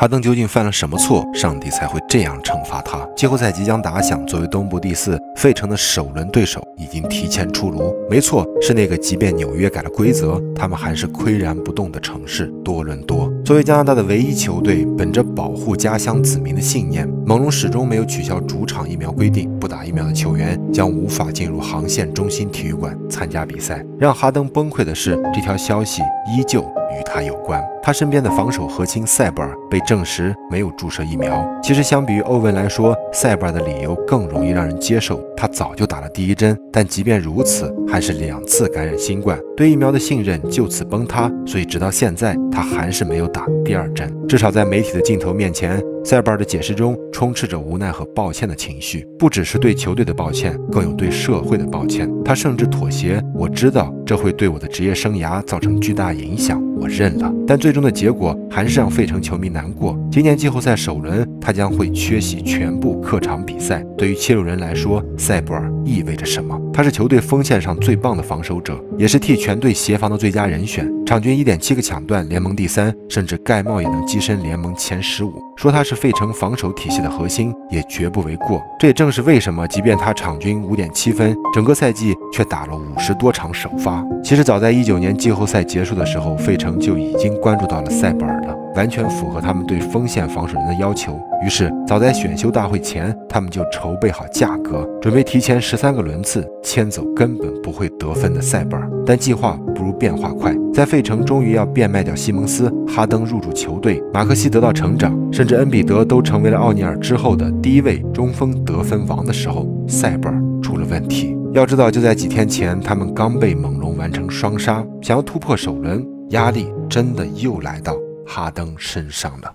哈登究竟犯了什么错，上帝才会这样惩罚他？季后赛即将打响，作为东部第四，费城的首轮对手已经提前出炉。没错，是那个即便纽约改了规则，他们还是岿然不动的城市——多伦多。作为加拿大的唯一球队，本着保护家乡子民的信念，猛龙始终没有取消主场疫苗规定。不打疫苗的球员将无法进入航线中心体育馆参加比赛。让哈登崩溃的是，这条消息依旧。与他有关，他身边的防守核心塞博尔被证实没有注射疫苗。其实，相比于欧文来说，塞博尔的理由更容易让人接受。他早就打了第一针，但即便如此，还是两次感染新冠，对疫苗的信任就此崩塌。所以，直到现在，他还是没有打第二针。至少在媒体的镜头面前，塞博尔的解释中充斥着无奈和抱歉的情绪，不只是对球队的抱歉，更有对社会的抱歉。他甚至妥协：“我知道这会对我的职业生涯造成巨大影响。”我认了，但最终的结果还是让费城球迷难过。今年季后赛首轮，他将会缺席全部客场比赛。对于切入人来说，塞博尔意味着什么？他是球队锋线上最棒的防守者，也是替全队协防的最佳人选。场均一点七个抢断，联盟第三，甚至盖帽也能跻身联盟前十五。说他是费城防守体系的核心，也绝不为过。这也正是为什么，即便他场均五点七分，整个赛季却打了五十多场首发。其实早在一九年季后赛结束的时候，费城就已经关注到了塞博尔了。完全符合他们对锋线防守人的要求。于是，早在选秀大会前，他们就筹备好价格，准备提前十三个轮次签走根本不会得分的塞博尔。但计划不如变化快，在费城终于要变卖掉西蒙斯、哈登入驻球队，马克西得到成长，甚至恩比德都成为了奥尼尔之后的第一位中锋得分王的时候，塞博尔出了问题。要知道，就在几天前，他们刚被猛龙完成双杀，想要突破首轮，压力真的又来到。哈登身上了。